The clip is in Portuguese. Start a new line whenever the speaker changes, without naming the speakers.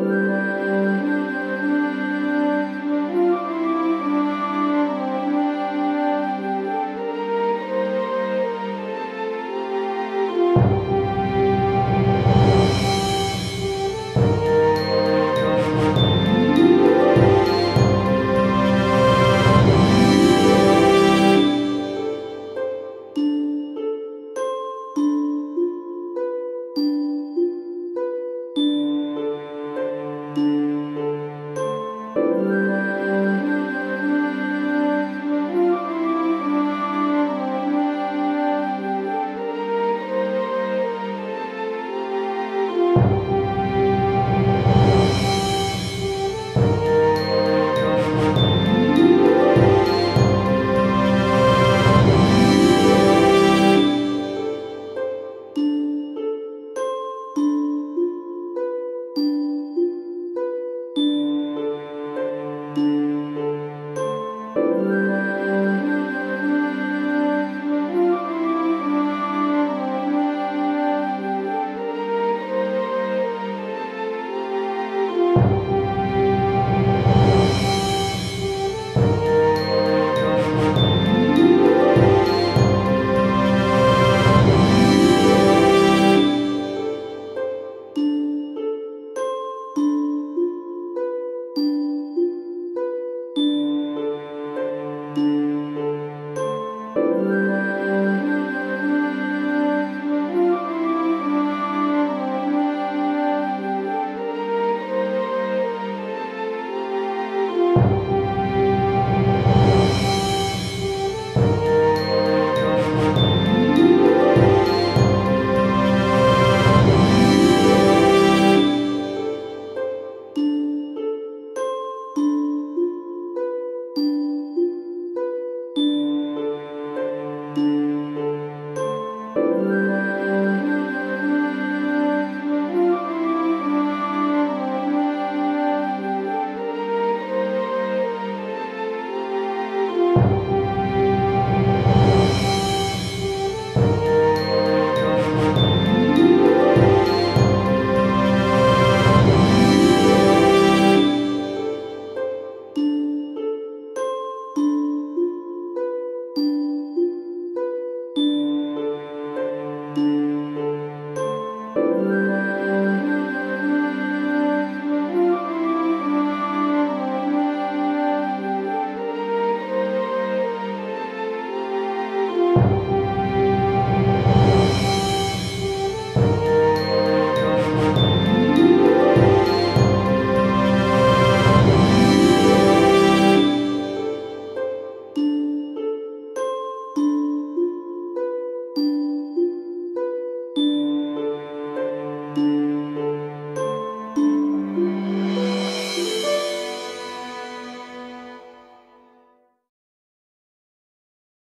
Música